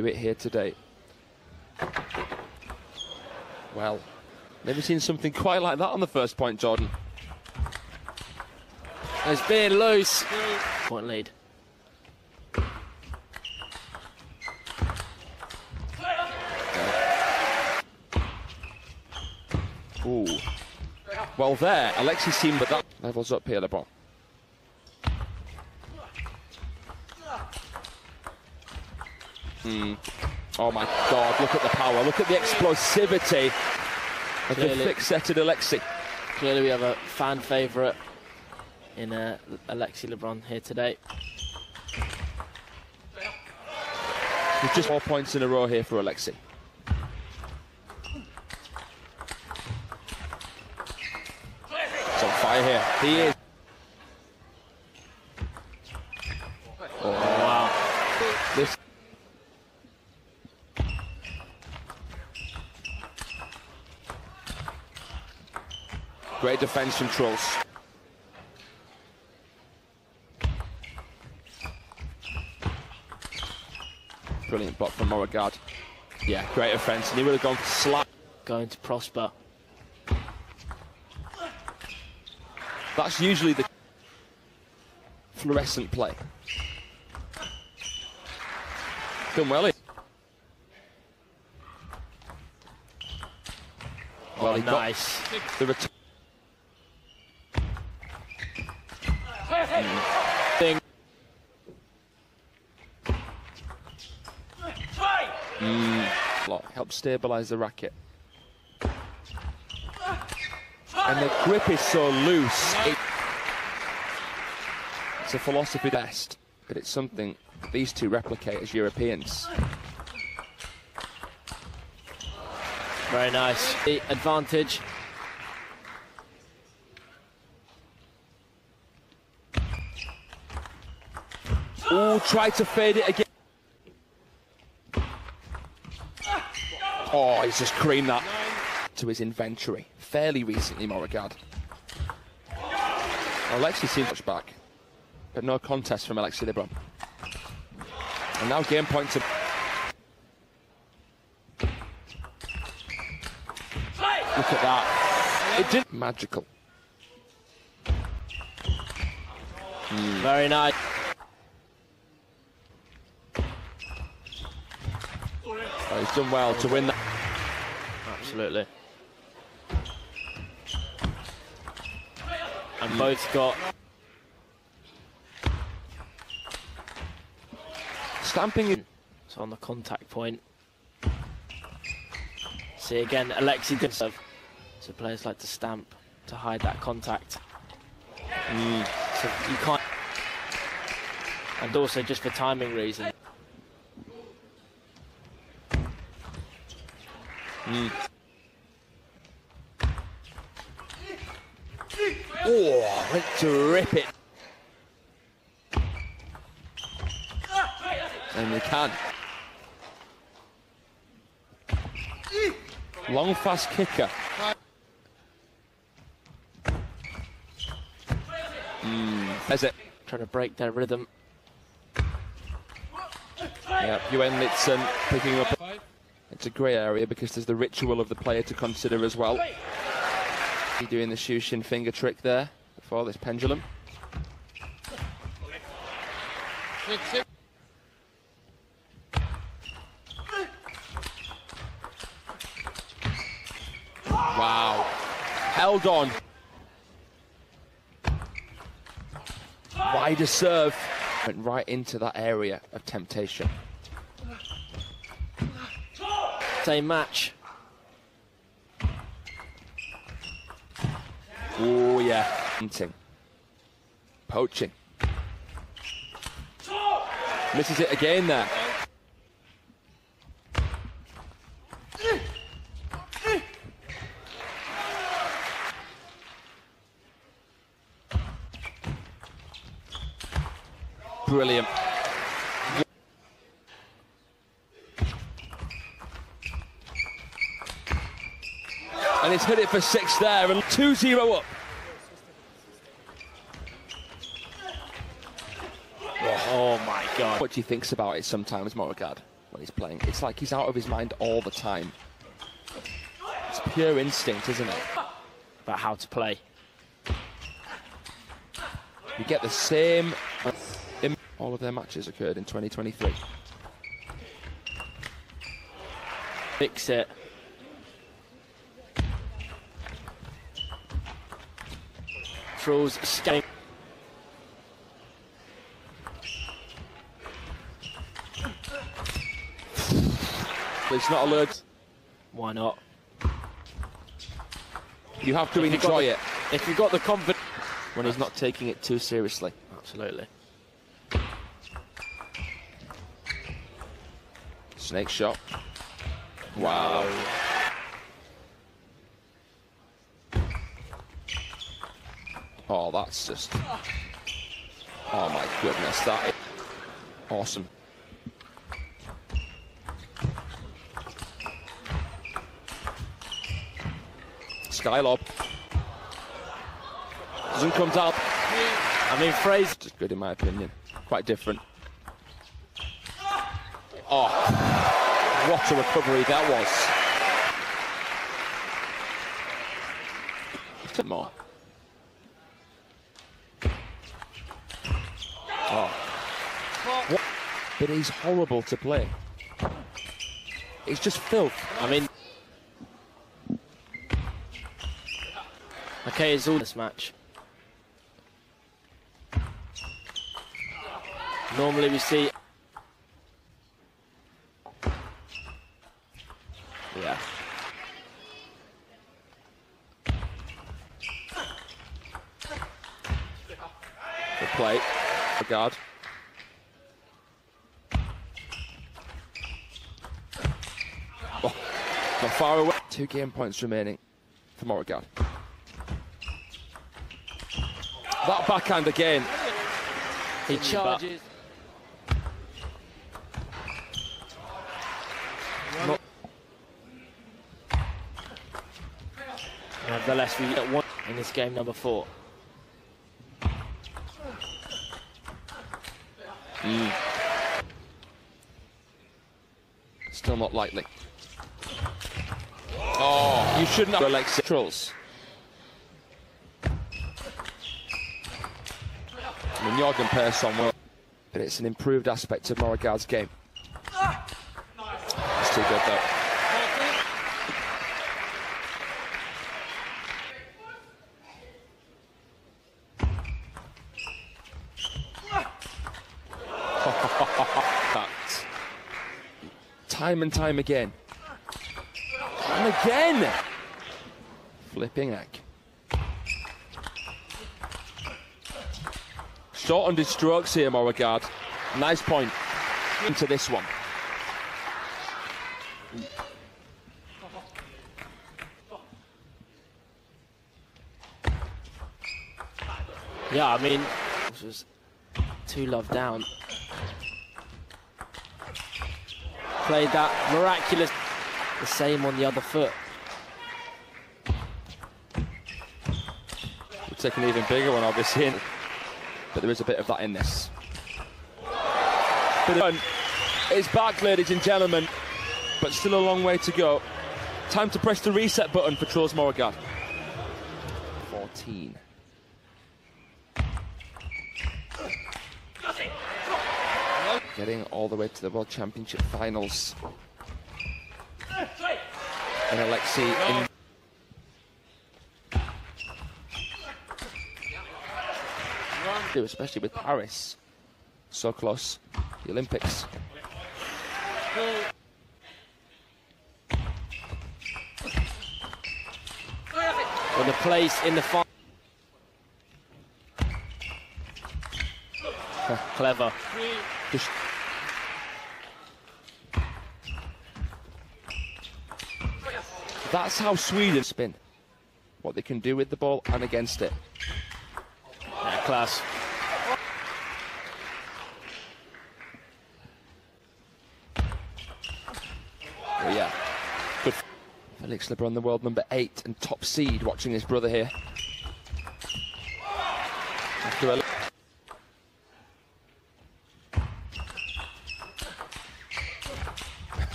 do it here today. Well, never seen something quite like that on the first point, Jordan. It's been loose. Point lead. Ooh. Well, there, Alexis that levels up here, Lebrun. Hmm. Oh my God! Look at the power. Look at the explosivity of the Clearly. thick-setted Alexi. Clearly, we have a fan favourite in uh, Alexi Lebrun here today. With just four points in a row here for Alexi. He's on fire here. He is. Oh wow! This. Great defense from Truls. Brilliant block from Moregard. Yeah, great offense. And he would have gone for slap. Going to Prosper. That's usually the fluorescent play. Done well. Well, Oh, nice. the return. Thing. block, help stabilise the racket. And the grip is so loose. It, it's a philosophy best, but it's something these two replicate as Europeans. Very nice. The advantage. Ooh, try to fade it again. Oh, he's just creamed that to his inventory fairly recently, Moregard. Alexi seems much back, but no contest from Alexi Lebrun. And now game point to. Look at that. It did magical. Very nice. Oh, he's done well to win that. Absolutely. And both got Stamping in. so on the contact point. See again, Alexi did serve. So players like to stamp to hide that contact. Mm. So you can't. And also just for timing reasons. Oh, went to rip it. And they can. Long, fast kicker. Mm, Is it? Trying to break their rhythm. Yeah, Yuen Litson picking up. It's a grey area because there's the ritual of the player to consider as well. He's doing the Shushin finger trick there before this pendulum. Wow. Held on. Wider serve. Went right into that area of temptation. Same match. Oh yeah. Hunting. Poaching. Misses it again there. Brilliant. He's hit it for six there and 2-0 up. Oh my god. What he thinks about it sometimes, Moregard. when he's playing. It's like he's out of his mind all the time. It's pure instinct, isn't it? About how to play. You get the same. In all of their matches occurred in 2023. Fix it. Scanning. It's not alert. Why not? You have to If enjoy the- it If you've got the confidence. when he's not taking it too seriously. Absolutely. Snake shot. Wow. Oh, that's just. Oh my goodness, that is awesome. Skylob. Doesn't come down. I mean, Fraser. Just good in my opinion. Quite different. Oh, what a recovery that was. More. Oh. What? But he's horrible to play. It's just filth. I mean. Okay, it's all this match. Normally we see Yeah. The play. The guard. Oh, not far away. Two game points remaining for Moregard. That backhand again. he charges. Not- Nevertheless, we get one in this game number four. Hmm. Still not likely. Oh, you shouldn't have like Truls. I mean, Jorgen Persson will, but it's an improved aspect of Moregard's game. It's too good though. that. Time and time again. And again! Flipping heck. Short on strokes here, Moregard. Nice point into this one. Yeah, I mean, this was two love down. Played that miraculous, the same on the other foot. We'll take an even bigger one, obviously. But there is a bit of that in this. It's back, ladies and gentlemen. But still a long way to go. Time to press the reset button for Truls Moregard. 14. Getting all the way to the World Championship finals. And Alexei in especially with Paris. So close. The Olympics. With the place in the final. Clever. Just That's how Sweden spin. What they can do with the ball and against it. Yeah, class. Oh, yeah. Good. Felix Lebrun, the world number eight and top seed, watching his brother here. After a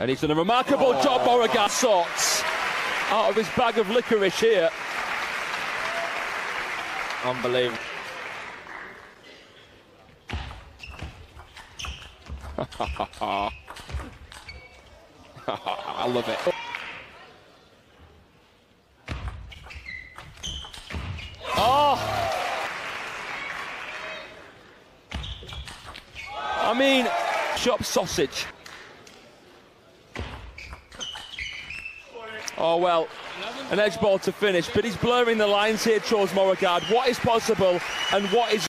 And he's done a remarkable job, Moregard sorts out of his bag of licorice here. Unbelievable. I love it. Oh! I mean, shop sausage. Oh well, an edge ball to finish, but he's blurring the lines here, Charles Beauregard. What is possible and what is